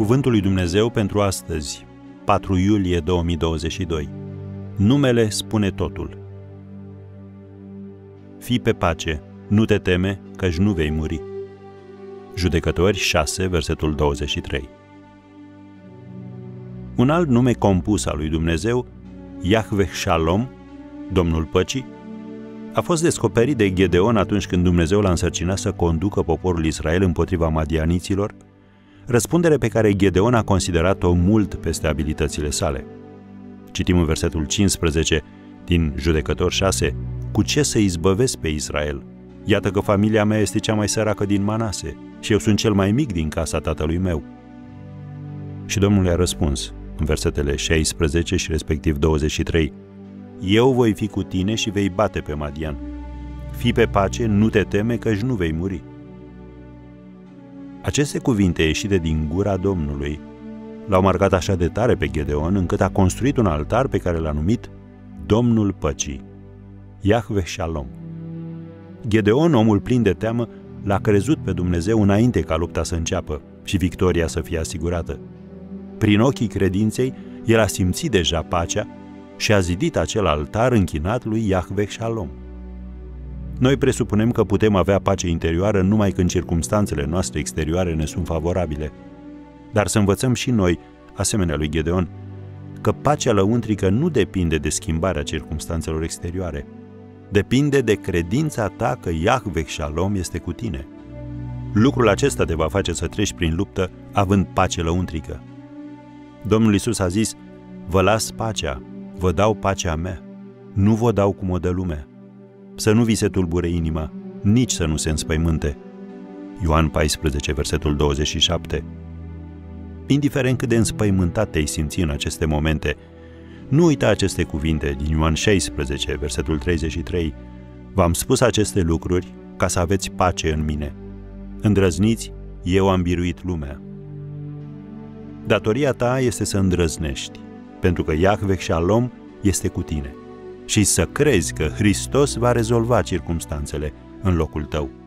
Cuvântul lui Dumnezeu pentru astăzi, 4 iulie 2022. Numele spune totul. Fii pe pace, nu te teme, căci nu vei muri. Judecători 6, versetul 23. Un alt nume compus al lui Dumnezeu, Yahweh Shalom, Domnul Păcii, a fost descoperit de Gedeon atunci când Dumnezeu l-a însărcinat să conducă poporul Israel împotriva madianiților, răspundere pe care Gedeon a considerat-o mult peste abilitățile sale. Citim în versetul 15 din Judecător 6, Cu ce să izbăvesc pe Israel? Iată că familia mea este cea mai săracă din Manase și eu sunt cel mai mic din casa tatălui meu. Și Domnul i-a răspuns, în versetele 16 și respectiv 23, Eu voi fi cu tine și vei bate pe Madian. Fii pe pace, nu te teme, căci nu vei muri. Aceste cuvinte ieșite din gura Domnului l-au marcat așa de tare pe Gedeon încât a construit un altar pe care l-a numit Domnul Păcii, Yahweh Shalom. Gedeon, omul plin de teamă, l-a crezut pe Dumnezeu înainte ca lupta să înceapă și victoria să fie asigurată. Prin ochii credinței, el a simțit deja pacea și a zidit acel altar închinat lui Yahweh Shalom. Noi presupunem că putem avea pace interioară numai când circumstanțele noastre exterioare ne sunt favorabile. Dar să învățăm și noi, asemenea lui Gedeon, că pacea lăuntrică nu depinde de schimbarea circumstanțelor exterioare. Depinde de credința ta că Yahweh Shalom este cu tine. Lucrul acesta te va face să treci prin luptă având pace lăuntrică. Domnul Isus a zis, vă las pacea, vă dau pacea mea, nu vă dau cum o dă lumea să nu vi se tulbure inima, nici să nu se înspăimânte. Ioan 14, versetul 27. Indiferent cât de înspăimântat te-ai simți în aceste momente, nu uita aceste cuvinte din Ioan 16, versetul 33. V-am spus aceste lucruri ca să aveți pace în mine. Îndrăzniți, eu am biruit lumea. Datoria ta este să îndrăznești, pentru că Iahveh Shalom este cu tine și să crezi că Hristos va rezolva circumstanțele în locul tău.